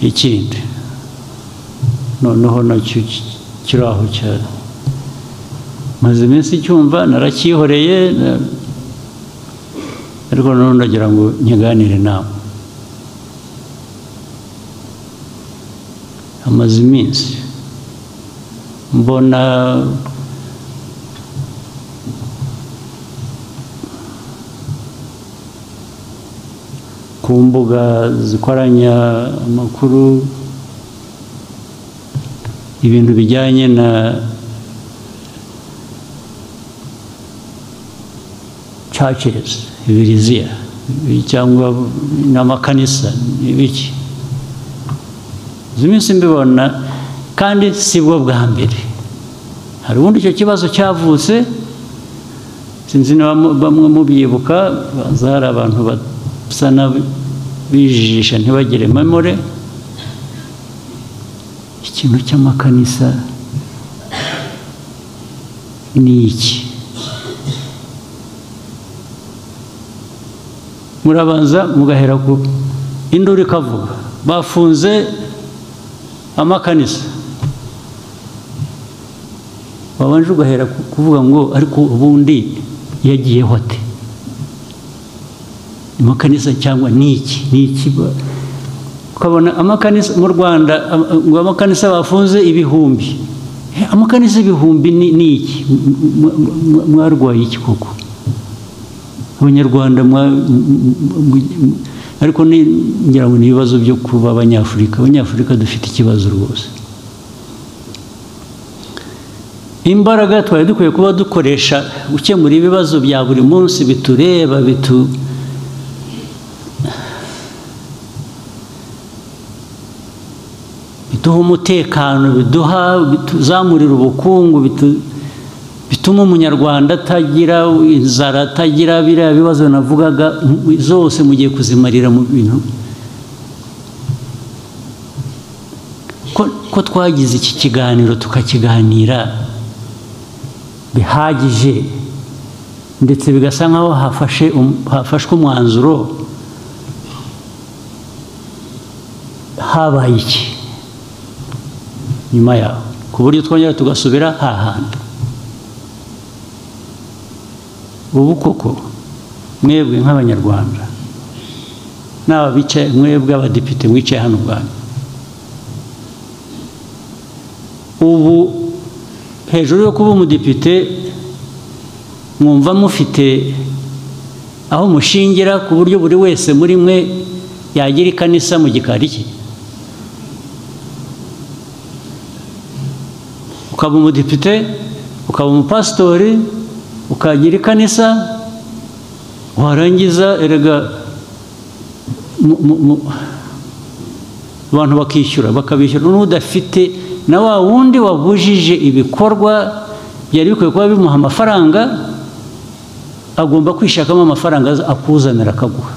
ikindi noneho na cyo kiri aho cyane maze iminsi cyumva naracyihoreye na- ariko noneho ndagira ngo nkiganire nawe amaze iminsi mbona ku mbuga zikoranya amakuru ibintu bijyanye na churches ibiriziya cyangwa n'amakanisa n'ibiki izi minsi mbibona kandi si bwo bwa mbere. Hari ubundi icyo kibazo cyavutse sinzi mu- bamwe mubyibuka hari abantu basa n'abijijisha ntibagire memore. Ikintu cy'amakanisa ni iki? Murabanza mugahera ku induru ikavuga. Bafunze amakanisa. Wabanje ugahera ku- kuvuga ngo ariko ubundi yagiyeho ate amakanisa cyangwa ni iki? Ni iki ba- ukabona amakanisa mu rwanda ngo amakanisa bafunze ibihumbi. Eh, amakanisa ibihumbi ni iki? Mwarwaye iki koko? Abanyarwanda ariko ngira ngo ni ibibazo byo kuba abanyafurika. Abanyafurika dufite ikibazo rwose. Imbaraga twari dukwiye kuba dukoresha gukemura ibibazo bya buri munsi bitureba bitu biduha umutekano biduha bituzamurira ubukungu bitu- bituma umunyarwanda atagira inzara atagira biriya bibazo navugaga zose mugiye kuzimarira mu bintu. Ko, twagize iki kiganiro tukakiganira bihagije ndetse bigasa nkaho um- hafashwe umwanzuro habaye iki? Nyuma yaho ku buryo twongera tugasubira hahandi ubu koko mwebwe nk'abanyarwanda n'aba bicaye mwebwe abadepite mwicaye hano ubwanyu ubu hejuru yo kuba umudepite mwumva mufite aho mushingira ku buryo buri wese muri mwe yagira ikanisa mu gikari cye ukaba umudepite ukaba umupasitori ukagira ikanisa warangiza erega abantu bakishyura bakabishyura. N'udafite na wa wundi wabujije ibikorwa byari bikwiye kuba bimuha amafaranga agomba kwishakamo amafaranga akuzanira akaguha.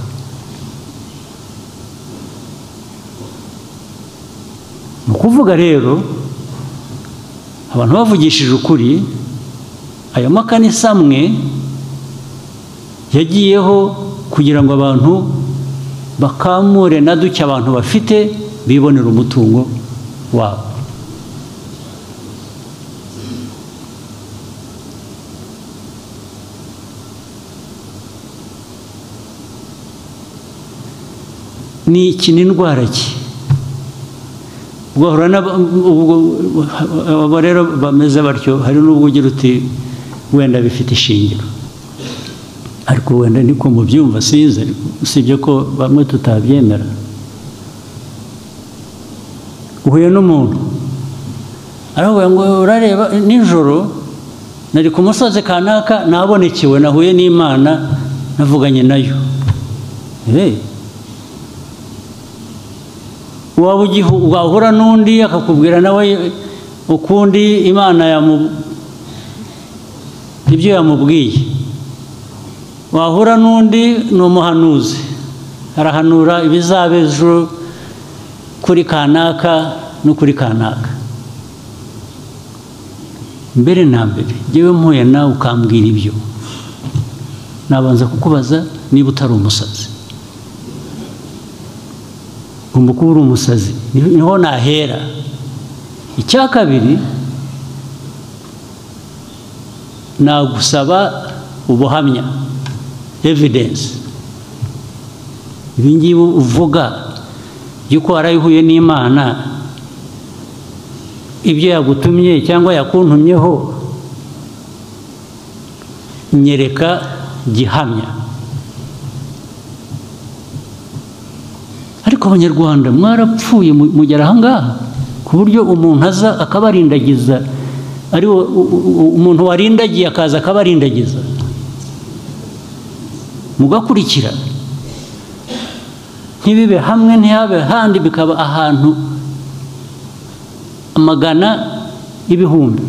Ni ukuvuga rero abantu bavugishije ukuri ayo makanisa amwe yagiyeho kugira ngo abantu bakamure na duke abantu bafite bibonera umutungo wabo. Ni iki ni indwara ki? Ubwo- abo rero bameze batyo hari n'ubwo ugira uti wenda bifite ishingiro. Ariko wenda niko mubyumva ariko usibye ko bamwe tutabyemera. Uhuye n'umuntu. Aravuga ngo urareba nijoro nari ku musozi kanaka nabonekewe nahuye n'imana navuganye na yo. Eh. Waba wahura n'undi akakubwira nawe ukundi imana ibyo yamubwiye. Wahura n'undi ni umuhanuzi. Arahanura ibizaba ejo kuri kanaka no kuri kanaka. Mbere na mbere ngewe mpuye nawe ukambwira ibyo. Nabanza kukubaza niba utari umusazi. Ugomba kuba uri umusazi ni ho nahera icya kabiri nagusaba ubuhamya evidensi ibi ngibi uvuga yuko warayihuye n'imana ibyo yagutumye cyangwa yakuntumyeho nyereka gihamya. Ariko abanyarwanda mwarapfuye mugera ahangaha ku buryo umuntu aza akabarindagiza ari umuntu warindagiye akaza akabarindagiza. Mugakurikira. Ntibibe hamwe ntihabe handi bikaba ahantu amagana y'ibihumbi.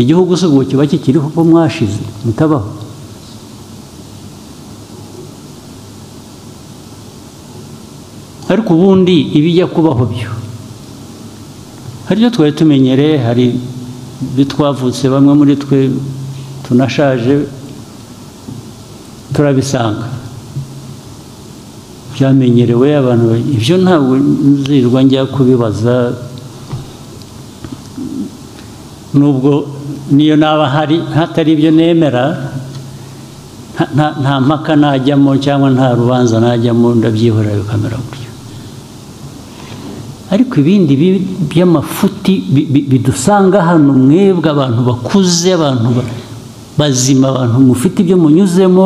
Igihugu si ubwo kiba kikiriho ko mwashize mutabaho. Ariko ubundi ibijya kubaho byo. Hari ibyo twari tumenyereye hari ibyo twavutse bamwe muri twe tunashaje turabisanga. Byamenyerewe abantu ibyo ntabwo nzirwa njya kubibaza. Nubwo niyo naba hari hatari ibyo nemera nta mpaka najyamo cyangwa nta rubanza najyamo ndabyihorera bikamera gutyo. Ariko ibindi by'amafuti bidusanga hano mwebwe abantu bakuze abantu bazima abantu mufite ibyo munyuzemo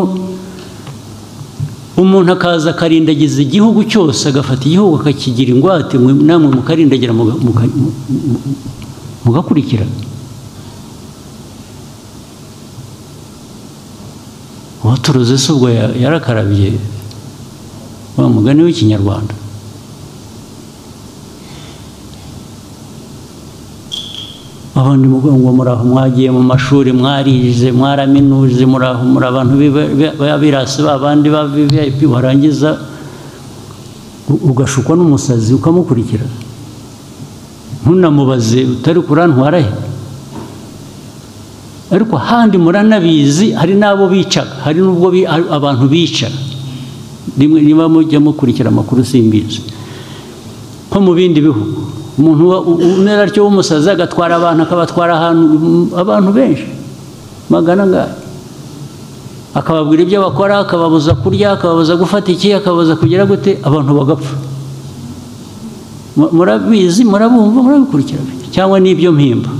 umuntu akaza akarindagiza igihugu cyose agafata igihugu akakigira ingwate namwe mukarindagira mugakurikira. Uwaturuze se ubwo yarakarabye wa mugani w'ikinyarwanda. Abandi ngo muraho mwagiye mu mashuri mwarize mwaraminuje muraho muri abantu b'abirasi babandi ba vip warangiza ugashukwa n'umusazi ukamukurikira. Ntunamubaze utari kurantwara he ariko ahandi muranabizi hari n'abo bicaga hari n'ubwo abantu bica niba mujya mukurikira amakuru simbizi. Nko mu bindi bihugu. Umuntu umera atyo w'umusazi agatwara abantu akabatwara ahantu abantu benshi. Magana ngaya akababwira ibyo bakora akababuza kurya akababuza gufata iki akababuza kugira gute abantu bagapfa. Murabizi murabumva murabikurikira. Cyangwa n'ibyo mpimba.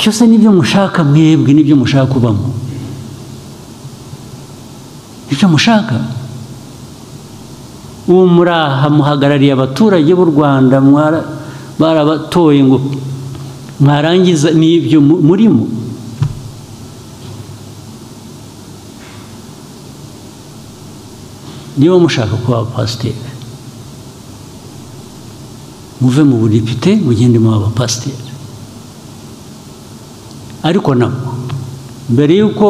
Byose ni byo mushaka mwebwe ni byo mushaka kubamo ibyo mushaka. Ubu muraha muhagarariye abaturage b'u rwanda barabatoye ngo mwarangiza n'ibyo murimo. Niba mushaka kuba abapasiteri muve mu budepite mugende mu abapasiteri ariko nabwo mbere y'uko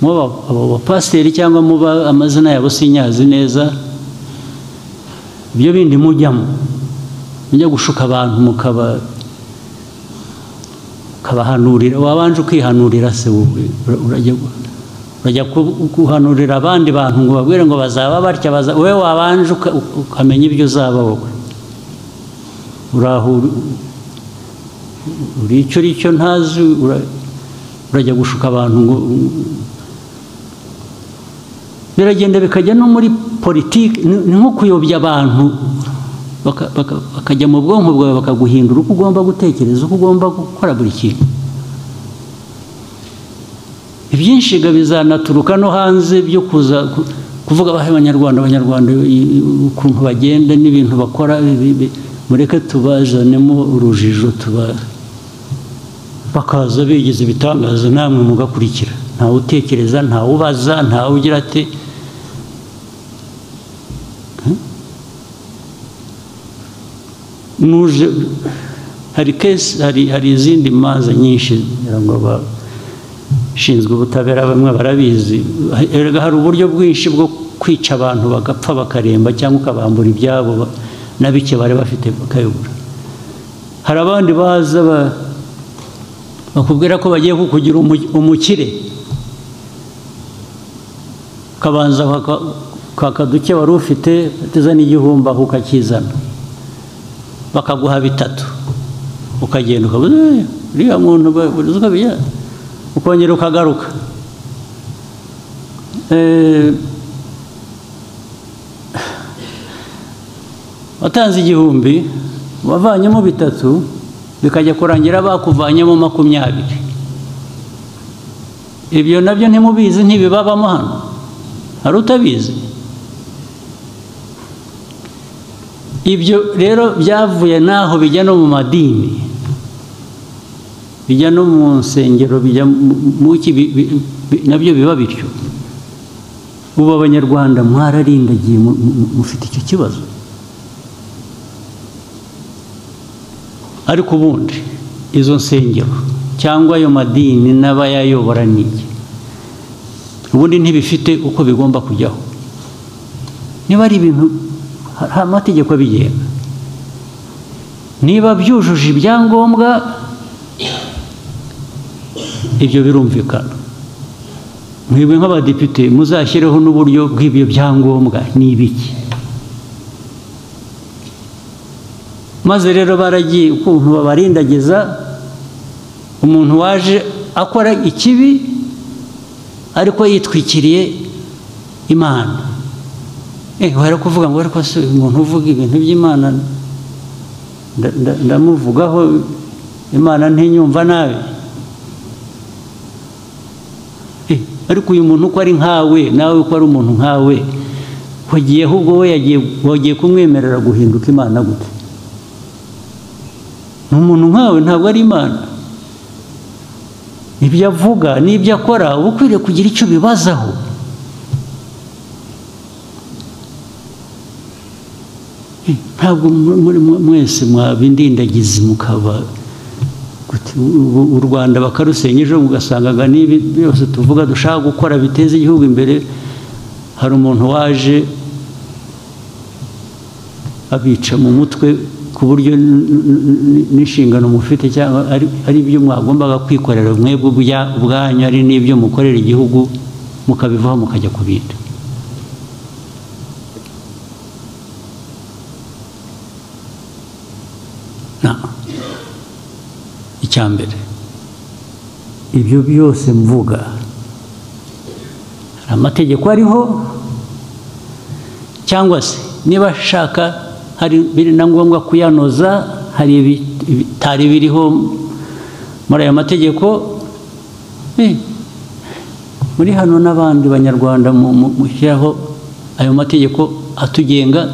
muba abo bapasiteri cyangwa muba amazina yabo sinyazi neza ibyo bindi mujyamo. Mujya gushuka abantu mukaba ukabahanurira wabanje ukihanurira se urajya guhanurira abandi bantu ngo babwire ngo bazaba batya wowe wabanje ukamenya ibyo uzaba wowe? Uri icyo uri cyo ntazi urajya gushuka abantu ngo biragenda bikajya no muri politiki ni nko kuyobya abantu. Bakajya mu bwonko bwawe bakaguhindura uko ugomba gutekereza uko ugomba gukora buri kintu. Ibyinshi bizanaturuka no hanze byo kuza kuvuga abahe abanyarwanda abanyarwanda ukuntu bagenda n'ibintu bakora mureke tubazanemo urujijo tuba bakaza bigize ibitangaza namwe mugakurikira. Ntawe utekereza ntawe ubaza ntawe ugira ati nuje hari kesi hari izindi manza nyinshi kugira ngo abashinzwe ubutabera bamwe barabizi. Hari uburyo bwinshi bwo kwica abantu bagapfa bakaremba cyangwa ukabambura ibyabo na bike bari bafite bakayobora. Hari abandi baza bakubwira ko bagiye kukugira umukire. Ukabanza kwaka duke wari ufite utizana igihumbi aho ukakizana bakaguha bitatu. Ukagenda ukavuga uriya muntu ukongera ukagaruka. Watanze igihumbi wavanyemo bitatu bikajya kurangira bakuvanyemo makumyabiri. Ibyo na byo ntimubizi ntibibabamo hano. Hari utabizi? Ibyo rero byavuye n'aho bijya no mu madini. Bijya no mu nsengero bijya na byo biba bityo. Ubu abanyarwanda mwararindagiye mufite icyo kibazo. Ariko ubundi izo nsengero cyangwa ayo madini n'abayayobora n'iki ubundi ntibifite uko bigomba kujyaho. Niba ari ibintu hari amategeko abigenga niba byujuje ibyangombwa ibyo birumvikana. Mwebwe nk'abadepite muzashyireho n'uburyo bw'ibyo byangombwa ni ibiki maze rero baragiye ukuntu babarindagiza umuntu waje akora ikibi ariko yitwikiriye imana. Wari kuvuga ngo ariko se umuntu uvuga ibintu by'imana. Ndamuvugaho imana ntinyumva nabi. Ariko uyu muntu uko ari nkawe nawe uko ari umuntu nkawe wagiye ahubwo we wagiye kumwemerera guhinduka imana gute? Ni umuntu nkawe ntabwo ari imana. Ibyo avuga n'ibyo akora uba ukwiriye kugira icyo bibazaho ntabwo mwese mwaba indindagizi mukaba u rwanda bakarusenya ejo mugasangaga n'ibi byose tuvuga dushaka gukora biteza igihugu imbere. Hari umuntu waje abica mu mutwe ku buryo n'inshingano mufite cyangwa ari ibyo mwagombaga kwikorera. Mwebwe ubwanyu ari n'ibyo mukorera igihugu mukabivaho mukajya ku icya mbere ibyo byose mvuga hari amategeko ariho cyangwa se niba ashaka hari biri na ngombwa kuyanoza hari ibitari biriho. Muri aya mategeko muri hano n'abandi banyarwanda mushyiraho ayo mategeko atugenga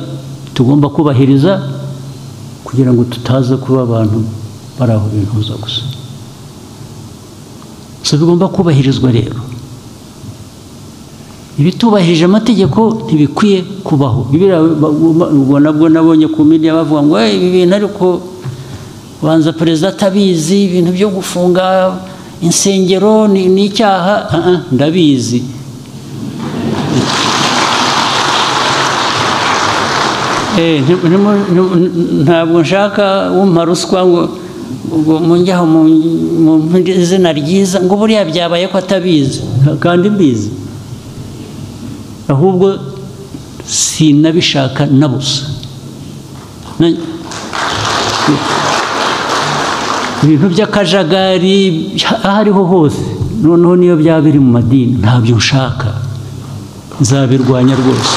tugomba kubahiriza kugira ngo tutaza kuba abantu bari aho bintuza gusa gusa bigomba kubahirizwa rero ibitubahirije amategeko ntibikwiye kubaho ubwo nabwo nabonye ku media bavuga ngo ibi bintu ariko banza perezida atabizi ibintu byo gufunga insengero ni icyaha ndabizi ntabwo nshaka wumva ruswa ngo munjyaho mu izina ryiza ngo buriya byabaye ko atabizi. Kandi mbizi. Ahubwo sinabishaka na busa. Ibintu by'akajagari aho ariho hose. Noneho niyo byaba biri mu madini. Ntabyo nshaka. Nzabirwanya rwose.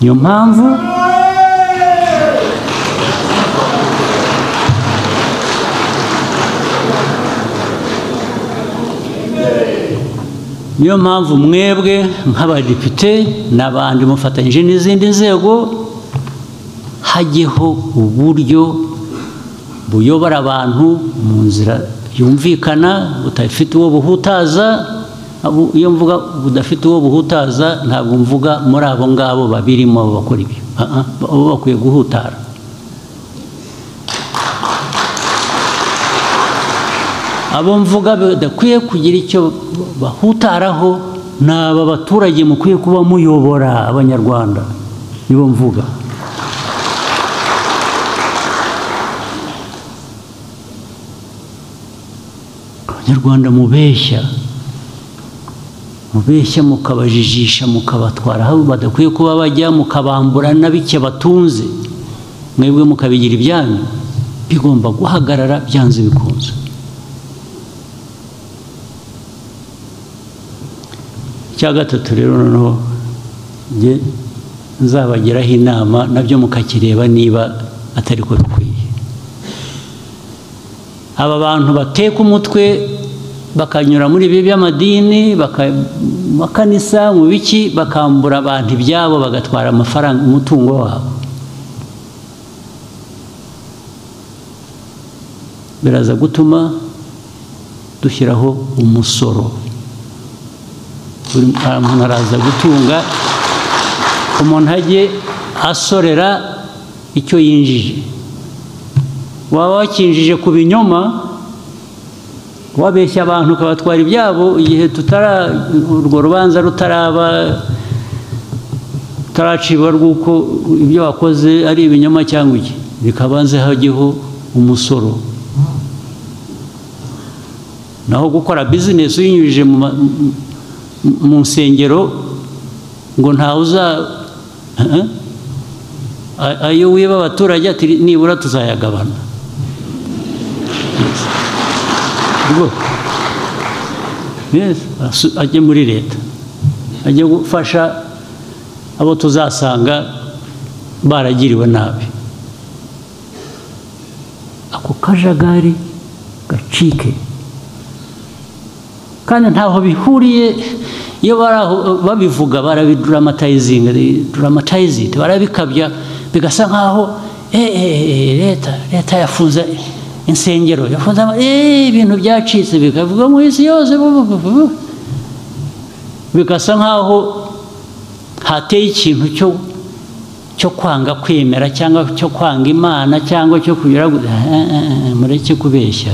Niyo mpamvu niyo mpamvu mwebwe nk'abadepite n'abandi mufatanyije n'izindi nzego hajyeho uburyo buyobora abantu mu nzira yumvikana budafite uwo buhutaza iyo mvuga budafite uwo buhutaza ntabwo mvuga muri abo ngabo babirimo bakora ibyo baba bakwiye guhutara. Abo mvuga badakwiye kugira icyo bahutaraho ni aba baturage mukwiye kuba muyobora abanyarwanda. Nibo mvuga. Abanyarwanda mubeshya mubeshya mukabajijisha mukabatwara aho badakwiye kuba bajya mukabambura na bike batunze. Mwebwe mukabigira ibyanyu. Bigomba guhagarara byanze bikunze. Icya gatatu rero noneho njye nzabagiraho inama na byo mukakireba niba atari ko bikwiye. Aba bantu bateka umutwe bakanyura muri ibi by'amadini makanisa mu biki bakambura abantu ibyabo bagatwara amafaranga umutungo wabo. Biraza gutuma dushyiraho umusoro. Buri muntu araza gutunga umuntu ajye asorera icyo yinjije. Waba wakinjije ku binyoma wabeshya abantu ukabatwara ibyabo igihe tutara urwo rubanza rutaraba rutaracibwa rw'uko ibyo wakoze ari ibinyoma cyangwa iki bikabanze hajyeho umusoro. Naho gukora bizinesi uyinyujije mu nsengero ngo ntawe uza ayo wiba abaturage ati nibura tuzayagabana. Ajye muri leta. Ajye gufasha abo tuzasanga baragiriwe nabi. Ako kajagari gacike. Kandi ntaho bihuriye iyo babivuga barabiduramatayizinga duramatayizingi barabikabya bigasa nkaho leta leta yafunze insengero yafunze ibintu byacitse bikavuga mu isi yose bigasa nkaho hateye ikintu cyo cyo kwanga kwemera cyangwa cyo kwanga imana cyangwa cyo kugira mureke kubeshya.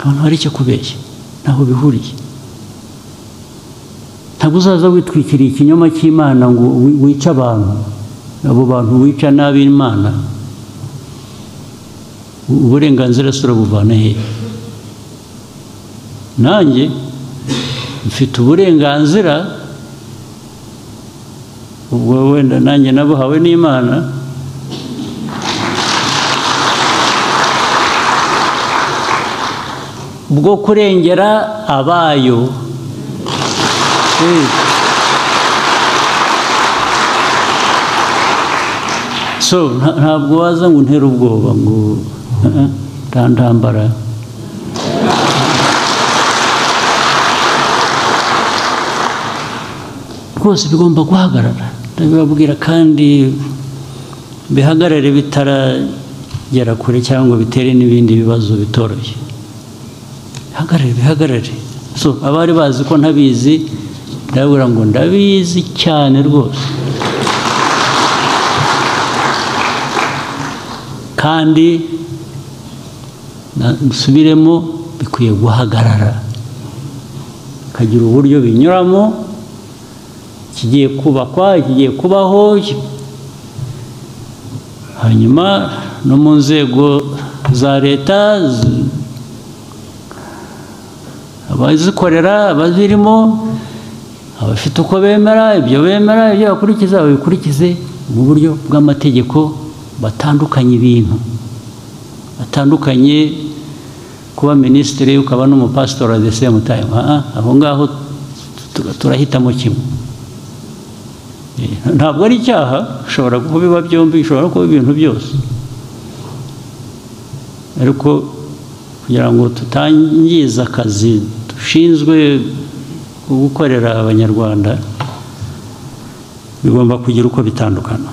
Abantu bareke kubeshya. Ntaho bihuriye. Ntabwo uzaza witwikiriye ikinyoma cy'imana ngo wice abantu abo bantu wica nabi imana. Uburenganzira si urabuvana hehe nanjye mfite uburenganzira ubwo wenda nanjye nabuhawe n'imana. Bwo kurengera abayo so ntabwo waza ngo untere ubwoba ngo ntandambara rwose bigomba guhagarara ndabibabwira kandi bihagarare bitaragera kure cyangwa bitere n'ibindi bibazo bitoroshye bihagarare bihagarare so abari bazi ko ntabizi ndababwira ngo ndabizi cyane rwose kandi nsubiremo bikwiye guhagarara bikagira uburyo binyuramo kigiye kubakwa kigiye kubaho hanyuma no mu nzego za leta abazikorera abazirimo abafite uko bemera ibyo bemera ibyo bakurikiza babikurikize mu buryo bw'amategeko batandukanye ibintu. Batandukanye kuba minisitiri ukaba n'umupasitori at the same time. Aho ngaho turahitamo kimwe. Ntabwo ari icyaha ushobora kuba biba byombi bishobora kuba ibintu byose. Ariko kugira ngo tutangiza akazi dushinzwe gukorera abanyarwanda bigomba kugira uko bitandukana.